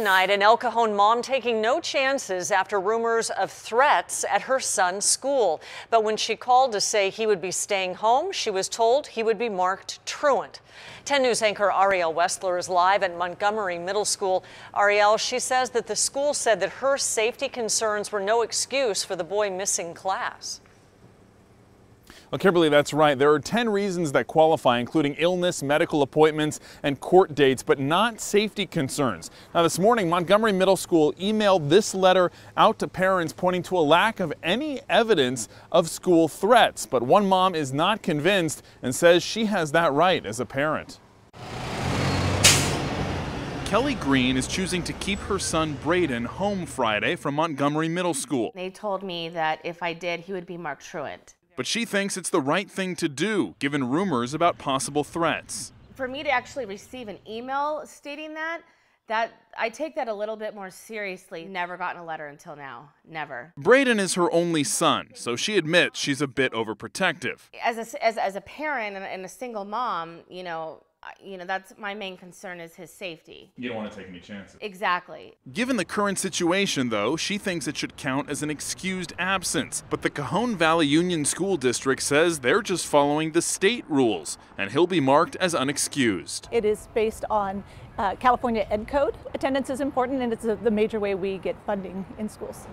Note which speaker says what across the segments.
Speaker 1: Tonight, an El Cajon mom taking no chances after rumors of threats at her son's school. But when she called to say he would be staying home, she was told he would be marked truant. 10 News anchor Ariel Westler is live at Montgomery Middle School. Ariel, she says that the school said that her safety concerns were no excuse for the boy missing class.
Speaker 2: Well, Kimberly, that's right. There are 10 reasons that qualify, including illness, medical appointments, and court dates, but not safety concerns. Now, this morning, Montgomery Middle School emailed this letter out to parents pointing to a lack of any evidence of school threats. But one mom is not convinced and says she has that right as a parent. Kelly Green is choosing to keep her son Braden home Friday from Montgomery Middle School.
Speaker 3: They told me that if I did, he would be marked truant
Speaker 2: but she thinks it's the right thing to do, given rumors about possible threats.
Speaker 3: For me to actually receive an email stating that, that I take that a little bit more seriously. Never gotten a letter until now. Never.
Speaker 2: Braden is her only son, so she admits she's a bit overprotective.
Speaker 3: As a, as, as a parent and a single mom, you know, you know, that's my main concern is his safety.
Speaker 2: You don't want to take any chances.
Speaker 3: Exactly.
Speaker 2: Given the current situation, though, she thinks it should count as an excused absence. But the Cajon Valley Union School District says they're just following the state rules, and he'll be marked as unexcused.
Speaker 4: It is based on uh, California Ed Code. Attendance is important, and it's a, the major way we get funding in schools.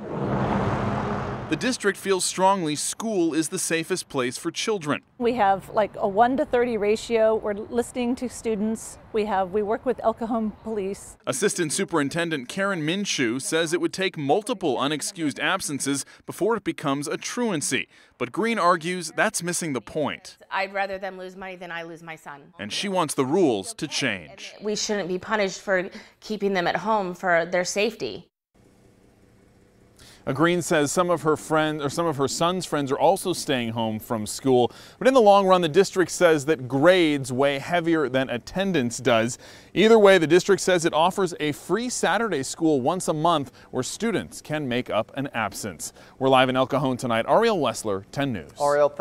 Speaker 2: The district feels strongly school is the safest place for children.
Speaker 4: We have like a 1 to 30 ratio. We're listening to students. We have we work with El Cajon Police.
Speaker 2: Assistant Superintendent Karen Minshew says it would take multiple unexcused absences before it becomes a truancy. But Green argues that's missing the point.
Speaker 3: I'd rather them lose money than I lose my son.
Speaker 2: And she wants the rules to change.
Speaker 3: We shouldn't be punished for keeping them at home for their safety.
Speaker 2: A green says some of her friends or some of her son's friends are also staying home from school. But in the long run, the district says that grades weigh heavier than attendance does. Either way, the district says it offers a free Saturday school once a month where students can make up an absence. We're live in El Cajon tonight. Ariel Wessler, 10 News.
Speaker 5: Ariel, thanks.